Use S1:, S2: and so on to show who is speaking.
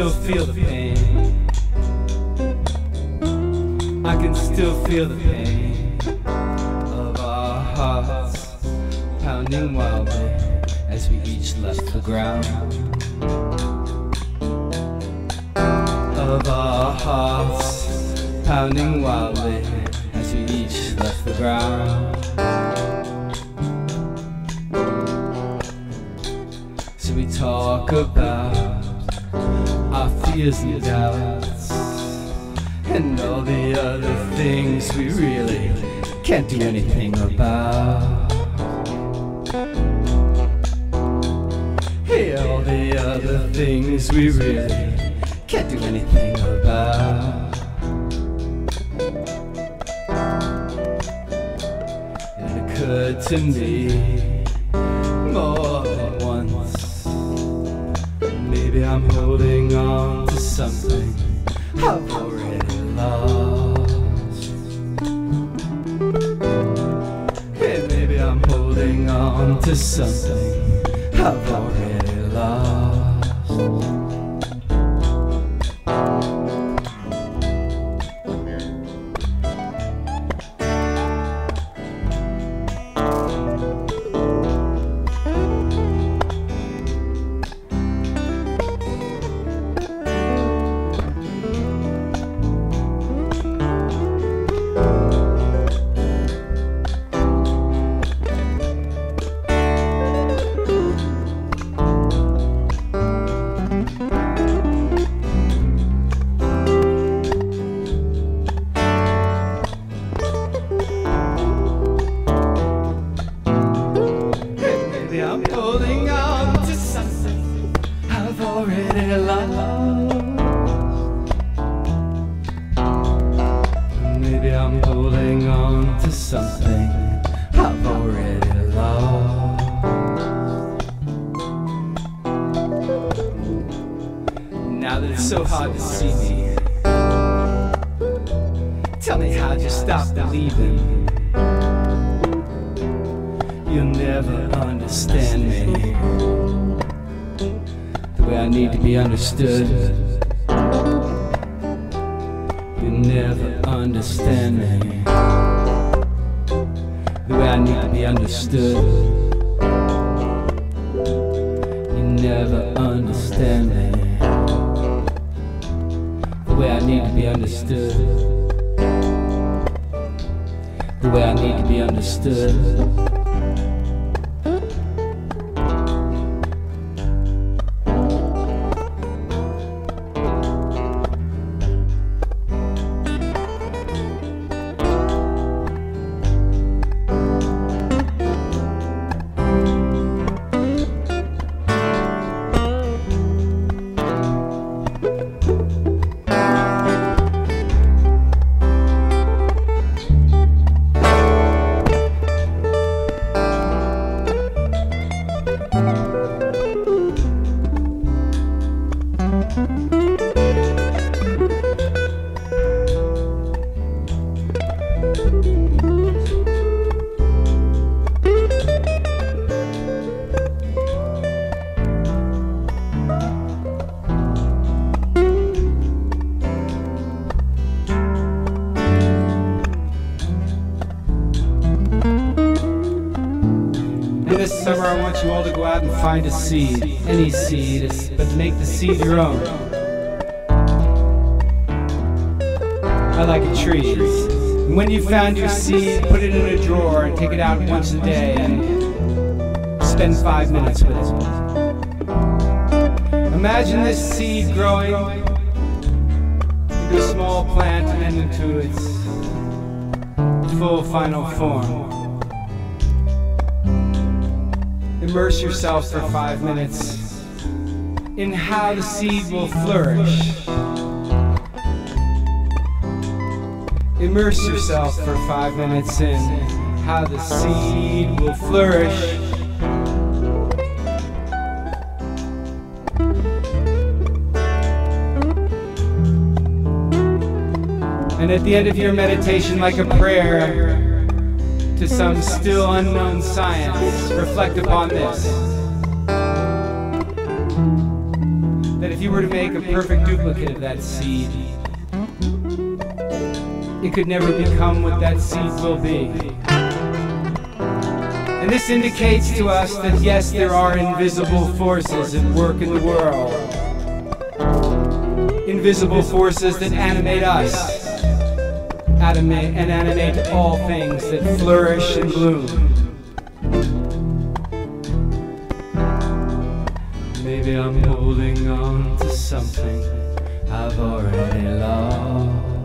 S1: still feel the pain. I can still feel the pain of our hearts pounding wildly as we each left the ground. Of our hearts pounding wildly as we each left the ground. So we talk about fears and doubts and all the other things we really can't do anything about. Hey, all the other things we really can't do anything about. It occurred to me Maybe I'm holding on to something I've already lost. Hey, maybe I'm holding on to something. I've something I've already lost. Now that it's so hard to see me, tell me how'd you stop believing? You'll never understand me the way I need to be understood. You'll never understand me the way I need to be understood. You never understand me the way I need to be understood. The way I need to be understood. This summer, I want you all to go out and find a seed, any seed, but make the seed your own. I like trees. When you found your seed, put it in a drawer and take it out once a day and spend five minutes with it. Imagine this seed growing into a small plant and into its full final form. Immerse yourself for five minutes in how the seed will flourish. Immerse yourself for five minutes in how the seed will flourish. And at the end of your meditation, like a prayer to some still unknown science, reflect upon this. That if you were to make a perfect duplicate of that seed, it could never become what that seed will be. And this indicates to us that yes, there are invisible forces at work in the world. Invisible forces that animate us animate and animate all things that flourish and bloom. Maybe I'm holding on to something I've already lost.